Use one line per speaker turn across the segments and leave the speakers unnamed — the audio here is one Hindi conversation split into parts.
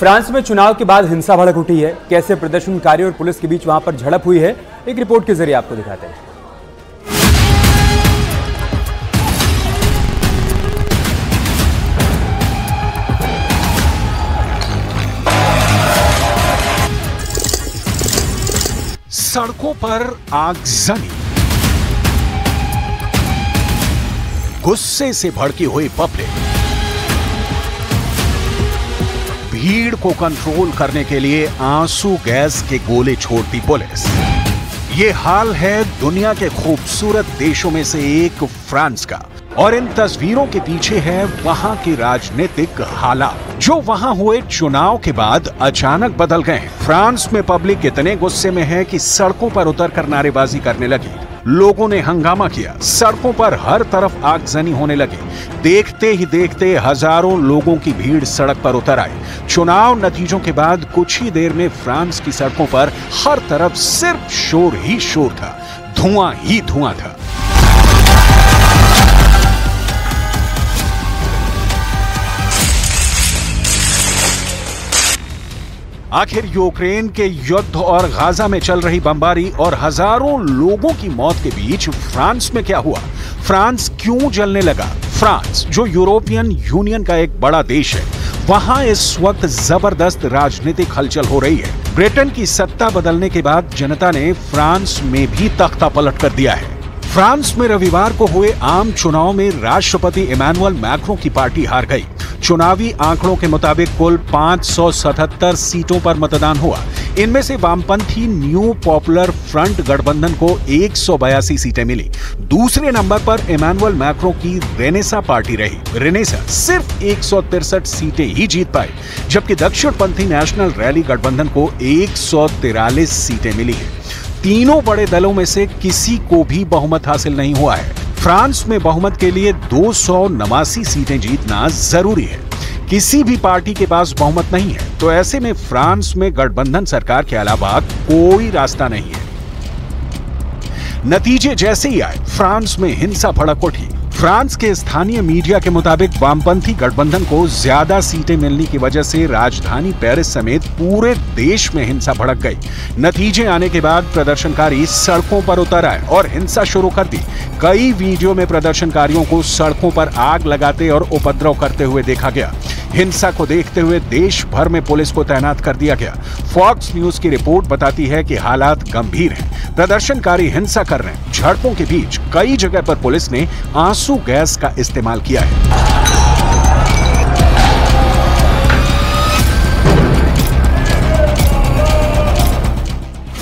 फ्रांस में चुनाव के बाद हिंसा भड़क उठी है। कैसे प्रदर्शनकारियों और पुलिस के बीच वहाँ पर झड़प हुई है, एक रिपोर्ट के ज़रिए आपको दिखाते हैं।
सड़कों पर आगजनी। गुस्से से भड़की हुई पब्लिक। भीड़ को कंट्रोल करने के लिए आँसू गैस के गोले छोड़ती पुलिस। ये हाल है दुनिया के खूबसूरत देशों में से एक फ्रांस का। और इन तस्वीरों के पीछे है वहाँ के राजनीतिक हालात। जो वहाँ हुए चुनाव के बाद अचानक बदल गए। फ्रांस में पब्लिक इतने गुस्से में है कि सड़कों पर उतर कर नारेबाजी करने लगी। लोगों ने हंगामा किया। सड़कों पर हर तरफ़ आगजनी होने लगी। देखते ही देखते हज़ारों लोगों की भीड़ सड़क पर उतर आई। चुनाव नतीजों के बाद कुछ ही देर में फ्रांस की सड़कों पर हर तरफ़ सिर्फ़ शोर ही शोर था। धुआँ ही धुआँ था। आखिर यूक्रेन के युद्ध और गाजा में चल रही बमबारी और हज़ारों लोगों की मौत के बीच फ्रांस में क्या हुआ? फ्रांस क्यों जलने लगा? फ्रांस, जो यूरोपियन यूनियन का एक बड़ा देश है, वहाँ इस वक्त ज़बरदस्त राजनीतिक हलचल हो रही है। ब्रिटेन की सत्ता बदलने के बाद जनता ने फ्रांस में भी तख्ता पलट कर दिया है। फ्रांस में रविवार को हुए आम चुनाव में राष्ट्रपति इमानुअल मैक्रो की पार्टी हार गई। चुनावी आंकड़ों के मुताबिक कुल 577 सीटों पर मतदान हुआ। इनमें से वामपंथी न्यू पॉपुलर फ्रंट गठबंधन को एक सौ बयासी सीटें मिली। दूसरे नंबर पर इमानुअल मैक्रो की रेनेसा पार्टी रही। रेनेसा सिर्फ़ एक सीटें ही जीत पाई, जबकि दक्षिणपंथी नेशनल रैली गठबंधन को एक सीटें मिली हैं। तीनों बड़े दलों में से किसी को भी बहुमत हासिल नहीं हुआ है। फ्रांस में बहुमत के लिए दो सौ नवासी सीटें जीतना ज़रूरी है। किसी भी पार्टी के पास बहुमत नहीं है तो ऐसे में फ्रांस में गठबंधन सरकार के अलावा कोई रास्ता नहीं है। नतीजे जैसे ही आए, फ्रांस में हिंसा भड़क उठी। फ्रांस के स्थानीय मीडिया के मुताबिक वामपंथी गठबंधन को ज़्यादा सीटें मिलने की वजह से राजधानी पेरिस समेत पूरे देश में हिंसा भड़क गई। नतीजे आने के बाद प्रदर्शनकारी सड़कों पर उतर आए और हिंसा शुरू कर दी। कई वीडियो में प्रदर्शनकारियों को सड़कों पर आग लगाते और उपद्रव करते हुए देखा गया। हिंसा को देखते हुए देश भर में पुलिस को तैनात कर दिया गया। फॉक्स न्यूज़ की रिपोर्ट बताती है कि हालात गंभीर हैं। प्रदर्शनकारी हिंसा कर रहे हैं। झड़पों के बीच कई जगह पर पुलिस ने आँसू गैस का इस्तेमाल किया है।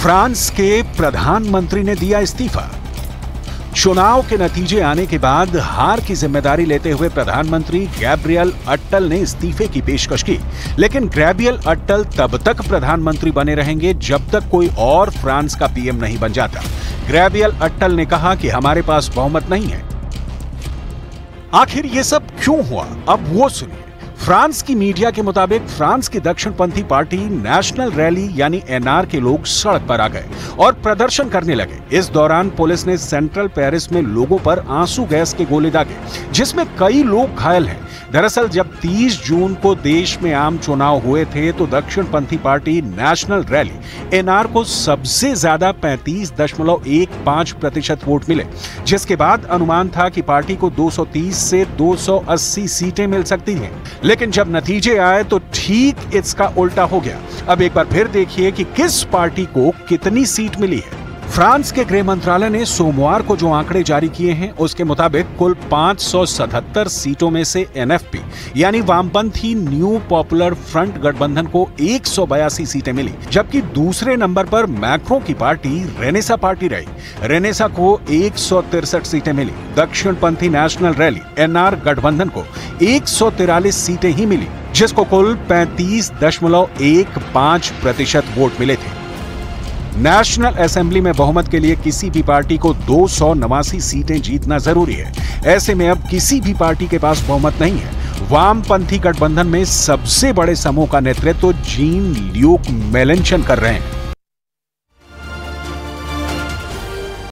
फ्रांस के प्रधानमंत्री ने दिया इस्तीफा। चुनाव के नतीजे आने के बाद हार की ज़िम्मेदारी लेते हुए प्रधानमंत्री गैब्रियल अट्टल ने इस्तीफे की पेशकश की। लेकिन गैब्रियल अट्टल तब तक प्रधानमंत्री बने रहेंगे जब तक कोई और फ्रांस का पीएम नहीं बन जाता। ग्रेबियल अट्टल ने कहा कि हमारे पास बहुमत नहीं है। आखिर ये सब क्यों हुआ? अब वो सुनिए। फ्रांस की मीडिया के मुताबिक फ्रांस की दक्षिणपंथी पार्टी नेशनल रैली यानी एनआर के लोग सड़क पर आ गए और प्रदर्शन करने लगे। इस दौरान पुलिस ने सेंट्रल पेरिस में लोगों पर आँसू गैस के गोले दागे, जिसमें कई लोग घायल हैं। दरअसल जब 30 जून को देश में आम चुनाव हुए थे तो दक्षिणपंथी पार्टी नेशनल रैली एनआर को सबसे ज़्यादा 35.15 प्रतिशत वोट मिले, जिसके बाद अनुमान था कि पार्टी को 230 से 280 सीटें मिल सकती हैं। लेकिन जब नतीजे आए तो ठीक इसका उल्टा हो गया। अब एक बार फिर देखिए कि किस पार्टी को कितनी सीट मिली है। फ्रांस के गृह मंत्रालय ने सोमवार को जो आंकड़े जारी किए हैं, उसके मुताबिक कुल 577 सीटों में से एनएफपी यानी वामपंथी न्यू पॉपुलर फ्रंट गठबंधन को एक सौ बयासी सीटें मिली, जबकि दूसरे नंबर पर मैक्रो की पार्टी रेनेसा पार्टी रही। रेनेसा को एक सीटें मिली। दक्षिणपंथी नेशनल रैली एनआर गठबंधन को एक सीटें ही मिली, जिसको कुल पैंतीस प्रतिशत वोट मिले थे। नेशनल असेंबली में बहुमत के लिए किसी भी पार्टी को दो सौ नवासी सीटें जीतना ज़रूरी है। ऐसे में अब किसी भी पार्टी के पास बहुमत नहीं है। वामपंथी गठबंधन में सबसे बड़े समूह का नेतृत्व तो जीन ल्यूक मेलेंशन कर रहे हैं।